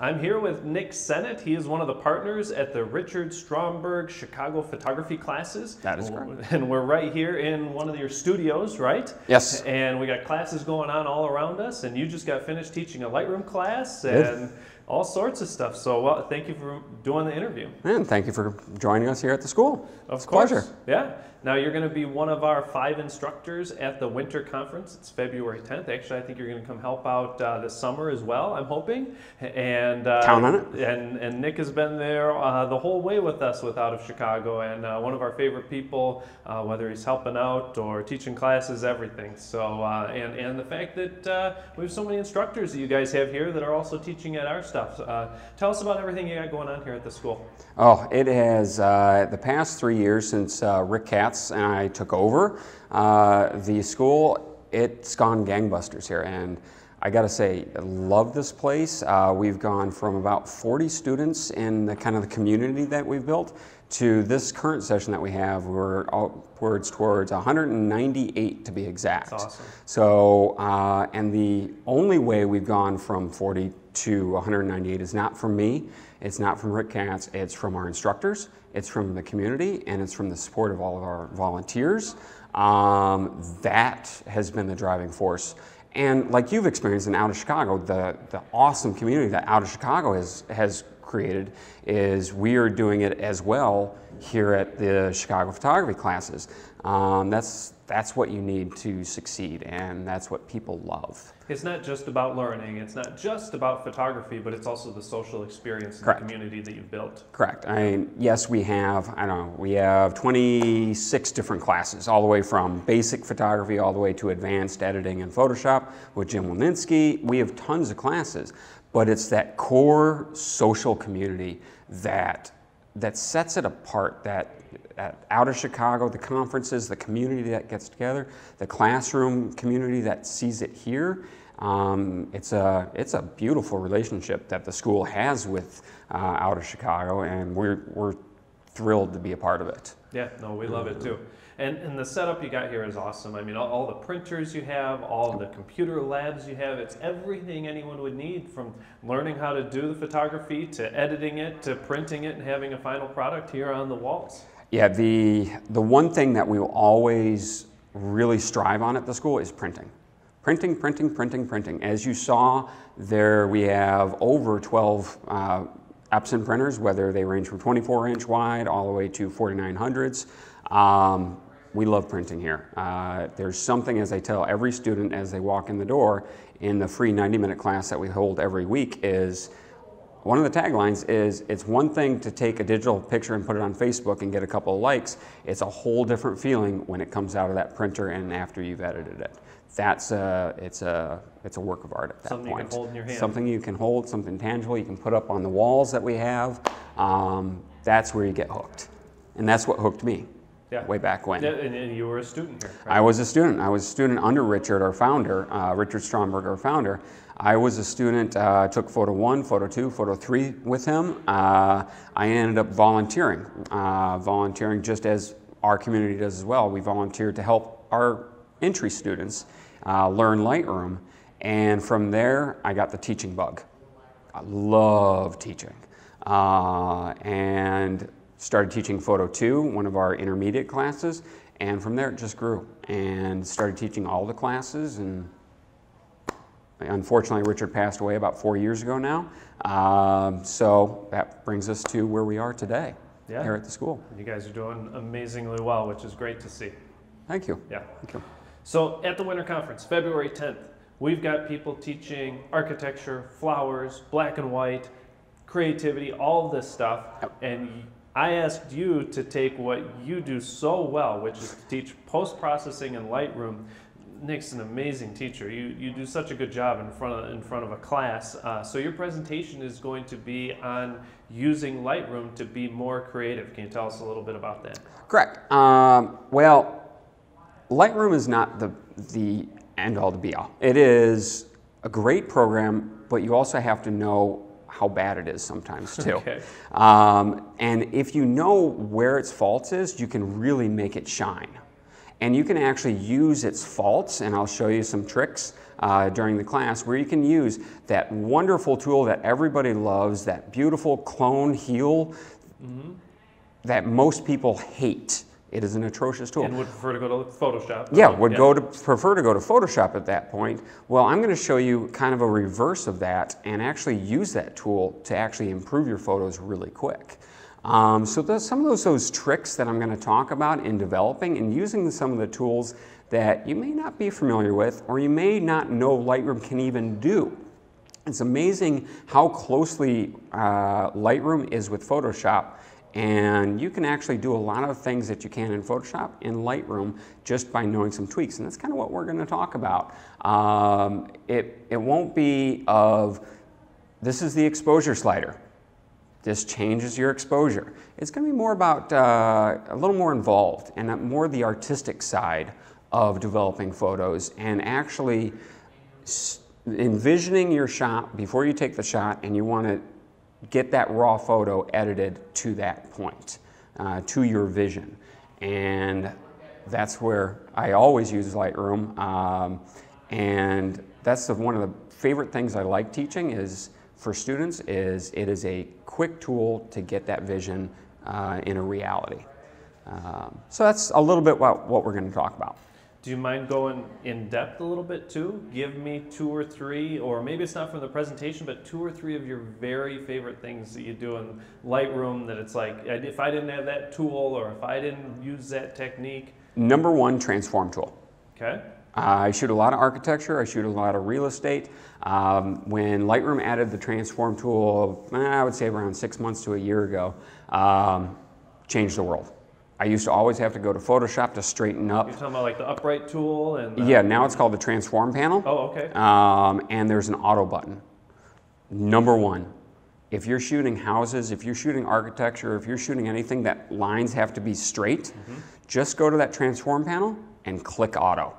I'm here with Nick Sinnott. He is one of the partners at the Richard Stromberg Chicago Photography Classes. That is correct. And we're right here in one of your studios, right? Yes. And we got classes going on all around us, and you just got finished teaching a Lightroom class and all sorts of stuff. So, well, thank you for doing the interview. And thank you for joining us here at the school. Of It's course. pleasure. Yeah. Now you're going to be one of our five instructors at the winter conference. It's February 10th. Actually, I think you're going to come help out uh, this summer as well. I'm hoping. And uh, Count on it. And and Nick has been there uh, the whole way with us, with out of Chicago, and uh, one of our favorite people. Uh, whether he's helping out or teaching classes, everything. So uh, and and the fact that uh, we have so many instructors that you guys have here that are also teaching at our stuff. Uh, tell us about everything you got going on here at the school. Oh, it has uh, the past three years since uh, Rick And I took over uh, the school. It's gone gangbusters here, and I got to say, I love this place. Uh, we've gone from about 40 students in the kind of the community that we've built to this current session that we have. We're upwards towards 198 to be exact. That's awesome. So, uh, and the only way we've gone from 40 to 198 is not from me, it's not from Rick Katz, it's from our instructors, it's from the community, and it's from the support of all of our volunteers. Um, that has been the driving force. And like you've experienced in Out of Chicago, the, the awesome community that Out of Chicago has, has created is we are doing it as well here at the Chicago photography classes. Um, that's, that's what you need to succeed, and that's what people love. It's not just about learning. It's not just about photography, but it's also the social experience and the community that you've built. Correct. I mean, yes, we have, I don't know, we have 26 different classes, all the way from basic photography all the way to advanced editing and Photoshop with Jim Walninsky. We have tons of classes, but it's that core social community that, that sets it apart, that, out of Chicago, the conferences, the community that gets together, the classroom community that sees it here. Um, it's, a, it's a beautiful relationship that the school has with uh, out of Chicago, and we're, we're thrilled to be a part of it. Yeah, no, we love it too. And, and the setup you got here is awesome. I mean, all, all the printers you have, all the computer labs you have, it's everything anyone would need from learning how to do the photography to editing it to printing it and having a final product here on the walls. Yeah, the, the one thing that we will always really strive on at the school is printing. Printing, printing, printing, printing. As you saw, there we have over 12 uh, Epson printers, whether they range from 24 inch wide all the way to 4900s. Um, we love printing here. Uh, there's something, as I tell every student as they walk in the door, in the free 90 minute class that we hold every week is one of the taglines is it's one thing to take a digital picture and put it on Facebook and get a couple of likes. It's a whole different feeling when it comes out of that printer and after you've edited it. That's a, it's a, it's a work of art at that Something you can point. hold in your hand. Something you can hold, something tangible you can put up on the walls that we have. Um, that's where you get hooked. And that's what hooked me Yeah. way back when. Yeah, and, and you were a student here. Right? I was a student. I was a student under Richard, our founder, uh, Richard Stromberg, our founder. I was a student, uh, took photo one, photo two, photo three with him. Uh, I ended up volunteering, uh, volunteering just as our community does as well. We volunteered to help our entry students uh, learn Lightroom. And from there, I got the teaching bug. I love teaching. Uh, and started teaching Photo 2, one of our intermediate classes, and from there it just grew. And started teaching all the classes, and unfortunately, Richard passed away about four years ago now. Um, so that brings us to where we are today Yeah. here at the school. You guys are doing amazingly well, which is great to see. Thank you. Yeah. Thank you. So at the Winter Conference, February 10th, we've got people teaching architecture, flowers, black and white, creativity, all this stuff. Yep. And I asked you to take what you do so well, which is to teach post processing in Lightroom. Nick's an amazing teacher. You, you do such a good job in front of, in front of a class. Uh, so your presentation is going to be on using Lightroom to be more creative. Can you tell us a little bit about that? Correct. Um, well, Lightroom is not the, the end all to be all. It is a great program, but you also have to know how bad it is sometimes too. Okay. Um, and if you know where its faults is, you can really make it shine. And you can actually use its faults, and I'll show you some tricks uh, during the class where you can use that wonderful tool that everybody loves, that beautiful clone heal that most people hate. It is an atrocious tool. And would prefer to go to Photoshop. Yeah, would go to prefer to go to Photoshop at that point. Well, I'm going to show you kind of a reverse of that and actually use that tool to actually improve your photos really quick. Um, so those, some of those, those tricks that I'm going to talk about in developing and using some of the tools that you may not be familiar with or you may not know Lightroom can even do. It's amazing how closely uh, Lightroom is with Photoshop and you can actually do a lot of things that you can in Photoshop in Lightroom just by knowing some tweaks. And that's kind of what we're going to talk about. Um, it, it won't be of, this is the exposure slider. This changes your exposure. It's going to be more about uh, a little more involved and more the artistic side of developing photos and actually envisioning your shot before you take the shot and you want to get that raw photo edited to that point, uh, to your vision. And that's where I always use Lightroom. Um, and that's the, one of the favorite things I like teaching is for students is it is a quick tool to get that vision uh, in a reality. Um, so that's a little bit what we're going to talk about. Do you mind going in depth a little bit too? Give me two or three, or maybe it's not from the presentation, but two or three of your very favorite things that you do in Lightroom that it's like, if I didn't have that tool or if I didn't use that technique. Number one, transform tool. Okay. I shoot a lot of architecture, I shoot a lot of real estate. Um, when Lightroom added the transform tool, eh, I would say around six months to a year ago, um, changed the world. I used to always have to go to Photoshop to straighten up. You're talking about like the upright tool and. The... Yeah, now it's called the transform panel. Oh, okay. Um, and there's an auto button. Number one, if you're shooting houses, if you're shooting architecture, if you're shooting anything that lines have to be straight, mm-hmm. just go to that transform panel and click auto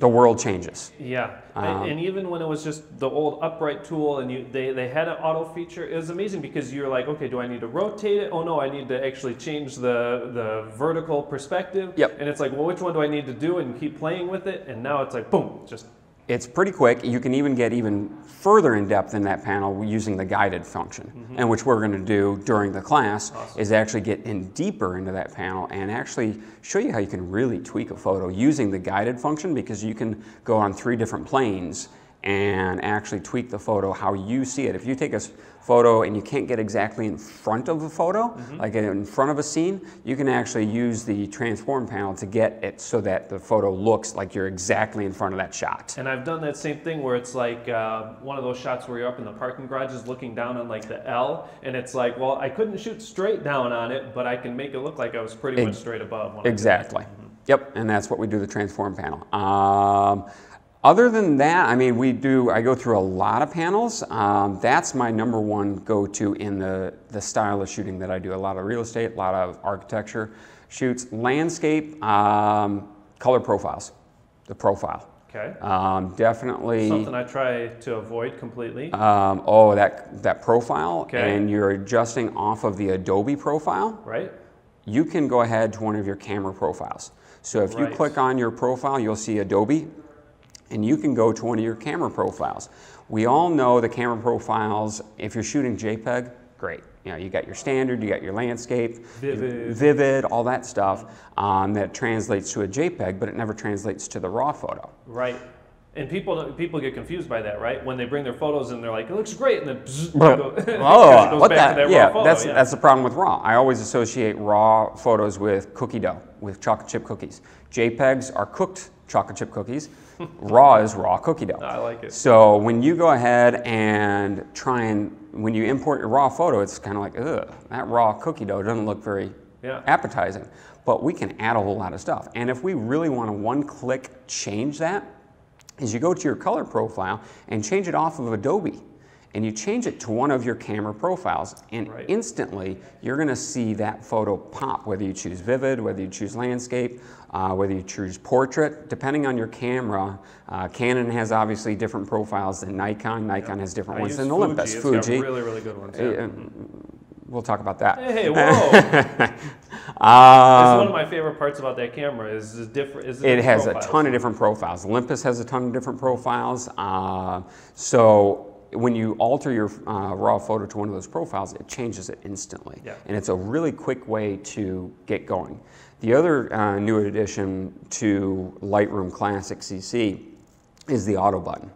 the world changes. Yeah, um, and even when it was just the old upright tool and you they, they had an auto feature, it was amazing because you're like, okay, do I need to rotate it? Oh no, I need to actually change the the vertical perspective. Yep. And it's like, well, which one do I need to do? And keep playing with it, and now it's like, boom, just it's pretty quick. You can even get even further in depth in that panel using the guided function, mm-hmm. and which we're going to do during the class awesome. is actually get in deeper into that panel and actually show you how you can really tweak a photo using the guided function because you can go on three different planes and actually tweak the photo how you see it. If you take a photo and you can't get exactly in front of a photo, mm-hmm. like in front of a scene, you can actually use the transform panel to get it so that the photo looks like you're exactly in front of that shot. And I've done that same thing where it's like uh, one of those shots where you're up in the parking garages looking down on like the L, and it's like, well, I couldn't shoot straight down on it, but I can make it look like I was pretty much straight above. exactly. Mm-hmm. Yep, and that's what we do the transform panel. Um, other than that, I mean, we do, I go through a lot of panels. Um, that's my number one go-to in the, the style of shooting that I do. A lot of real estate, a lot of architecture shoots, landscape, um, color profiles, the profile. Okay. Um, definitely. Something I try to avoid completely. Um, oh, that, that profile. Okay. And you're adjusting off of the Adobe profile. Right. You can go ahead to one of your camera profiles. So if right. you click on your profile, you'll see Adobe and you can go to one of your camera profiles. We all know the camera profiles, if you're shooting JPEG, great. You know, you got your standard, you got your landscape, vivid, vivid all that stuff um, that translates to a JPEG, but it never translates to the raw photo. Right. And people people get confused by that, right? When they bring their photos and they're like, "It looks great," and then bzz, go, oh, what that? that yeah, that's yeah. that's the problem with raw. I always associate raw photos with cookie dough, with chocolate chip cookies. JPEGs are cooked chocolate chip cookies. raw is raw cookie dough. I like it. So when you go ahead and try and when you import your raw photo, it's kind of like, ugh, that raw cookie dough doesn't look very yeah. appetizing. But we can add a whole lot of stuff. And if we really want to one-click change that, is you go to your color profile and change it off of Adobe and you change it to one of your camera profiles and right. instantly you're going to see that photo pop whether you choose vivid whether you choose landscape uh, whether you choose portrait depending on your camera uh, canon has obviously different profiles than nikon nikon has different I ones than olympus Fuji. fuji really really good ones yeah. uh, we'll talk about that hey whoa It's one Um, of my favorite parts about that camera is the different. Is the It different has a ton of different profiles. Olympus has a ton of different profiles. Uh, so when you alter your uh, raw photo to one of those profiles, it changes it instantly. Yeah. And it's a really quick way to get going. The other uh, new addition to Lightroom Classic CC is the auto button.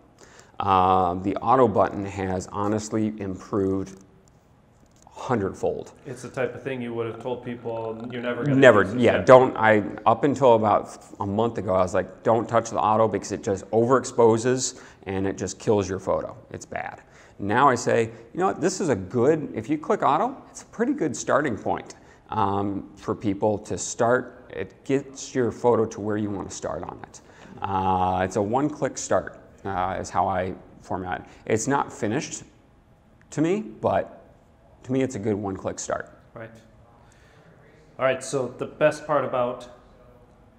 Um, the auto button has honestly improved hundredfold. It's the type of thing you would have told people you're never going to. Never, yeah, don't, I, up until about a month ago, I was like, don't touch the auto because it just overexposes and it just kills your photo. It's bad. Now I say, you know what, this is a good, if you click auto, it's a pretty good starting point um, for people to start. It gets your photo to where you want to start on it. Uh, it's a one click start, uh, is how I format it. It's not finished to me, but to me, it's a good one click start. Right. All right. So the best part about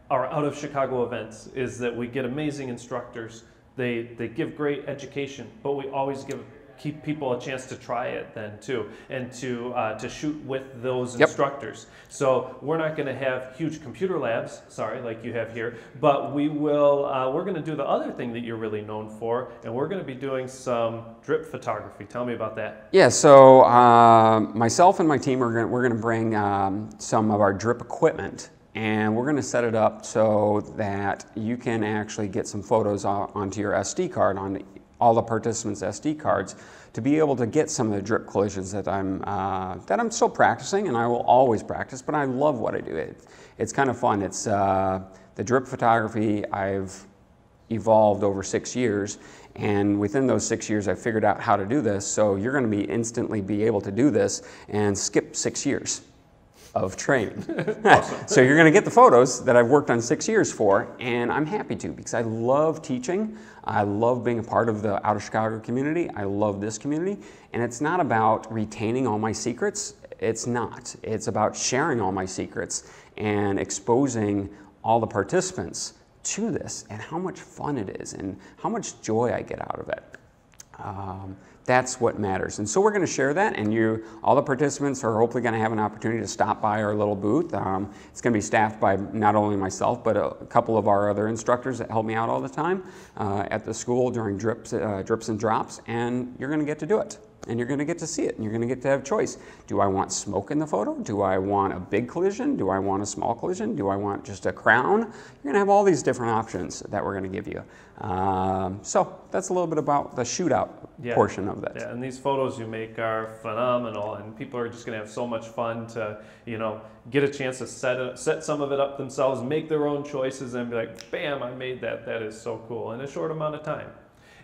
our out of Chicago events is that we get amazing instructors. They they give great education, but we always give keep people a chance to try it then too, and to uh, to shoot with those Yep. instructors. So we're not going to have huge computer labs, sorry, like you have here, but we will. Uh, we're going to do the other thing that you're really known for, and we're going to be doing some drip photography. Tell me about that. Yeah, so uh, myself and my team are gonna, we're going to bring um, some of our drip equipment and we're going to set it up so that you can actually get some photos onto your SD card on all the participants' SD cards to be able to get some of the drip collisions that I'm uh, that I'm still practicing and I will always practice. But I love what I do. It, it's kind of fun. It's uh, the drip photography I've evolved over six years. And within those six years, I figured out how to do this. So you're going to be instantly be able to do this and skip six years of training. so you're going to get the photos that I've worked on six years for, and I'm happy to because I love teaching. I love being a part of the Out of Chicago community. I love this community, and it's not about retaining all my secrets. It's not. It's about sharing all my secrets and exposing all the participants to this and how much fun it is and how much joy I get out of it. Um, that's what matters. And so we're going to share that, and you, all the participants are hopefully going to have an opportunity to stop by our little booth. Um, it's going to be staffed by not only myself, but a, couple of our other instructors that help me out all the time uh, at the school during drips, uh, drips and drops, and you're going to get to do it. And you're going to get to see it, and you're going to get to have choice. Do I want smoke in the photo? Do I want a big collision? Do I want a small collision? Do I want just a crown? You're going to have all these different options that we're going to give you. Um, so that's a little bit about the shootout Yeah. portion of this. Yeah, and these photos you make are phenomenal, and people are just going to have so much fun to, you know, get a chance to set it, set some of it up themselves, make their own choices, and be like, "Bam! I made that. That is so cool!" in a short amount of time.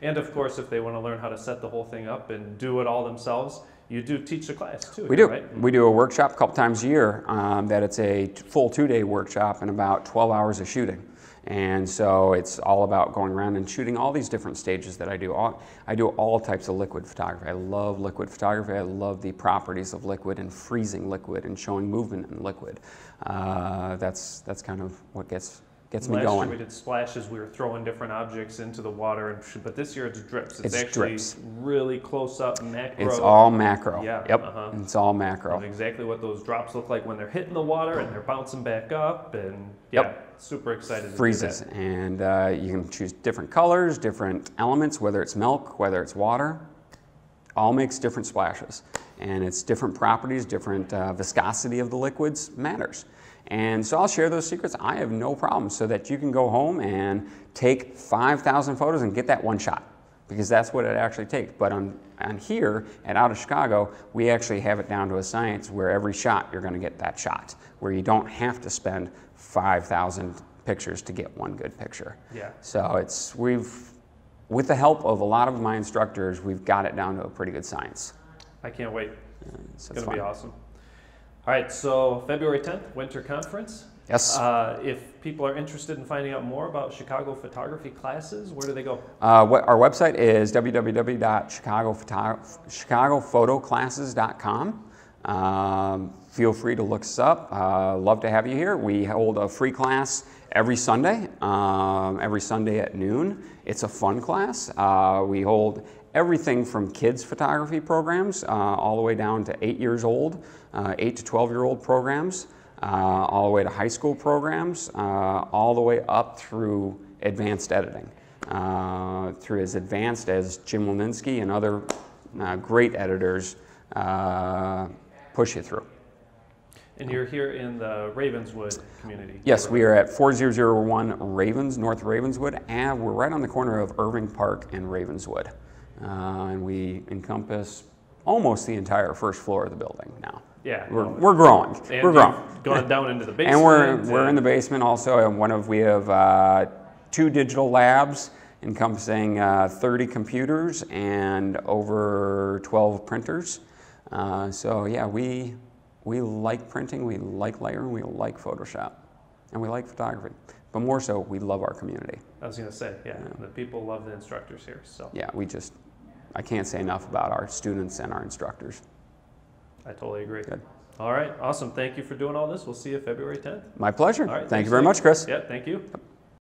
And of course, if they want to learn how to set the whole thing up and do it all themselves, you do teach the class too. We do. right? We do a workshop a couple times a year. Um, that it's a full two-day workshop and about 12 hours of shooting. And so it's all about going around and shooting all these different stages that I do. All, I do all types of liquid photography. I love liquid photography. I love the properties of liquid and freezing liquid and showing movement in liquid. Uh, that's that's kind of what gets gets me Last going. year we did splashes. We were throwing different objects into the water, and but this year it's drips. It's, It's actually drips. really close up macro. It's all macro. Yeah, Yep. uh-huh. It's all of macro. exactly what those drops look like when they're hitting the water and they're bouncing back up, and yeah, super excited. To do freezes that. and uh, you can choose different colors different elements whether it's milk whether it's water all makes different splashes and it's different properties different uh, viscosity of the liquids matters and so i'll share those secrets i have no problem so that you can go home and take 5000 photos and get that one shot because that's what it actually takes but on, on here at out of chicago we actually have it down to a science where every shot you're going to get that shot where you don't have to spend 5000 pictures to get one good picture Yeah. so it's we've with the help of a lot of my instructors we've got it down to a pretty good science I can't wait. so It's it's going to be awesome. All right, so February 10th, winter conference. yes Uh, if people are interested in finding out more about Chicago photography classes, where do they go? Uh, what, our website is www.chicagophotoclasses.com. Um, feel free to look us up. Uh, love to have you here. We hold a free class every Sunday, um, every Sunday at noon. It's a fun class. Uh, we hold everything from kids photography programs uh, all the way down to eight years old, uh, eight to 12 year old programs. uh, all the way to high school programs, uh, all the way up through advanced editing, uh, through as advanced as Jim Walensky and other uh, great editors uh, push you through. And you're here in the Ravenswood community. Yes, we are at 4001 Ravens, North Ravenswood, and we're right on the corner of Irving Park and Ravenswood. Uh, and we encompass almost the entire first floor of the building now. Yeah. We're, we're growing. and we're growing. you've down into the basement. And we're, we're in the basement also, and one of, we have uh, two digital labs encompassing uh, 30 computers and over 12 printers. Uh, so yeah, we, we like printing, we like Lightroom, we like Photoshop, and we like photography. But more so, we love our community. I was gonna say, yeah, the people love the instructors here, so Yeah, we just, I can't say enough about our students and our instructors. I totally agree. Good. All right, awesome. Thank you for doing all this. We'll see you February 10th. My pleasure. All right, Thank you very much, Chris. Yeah, thank you.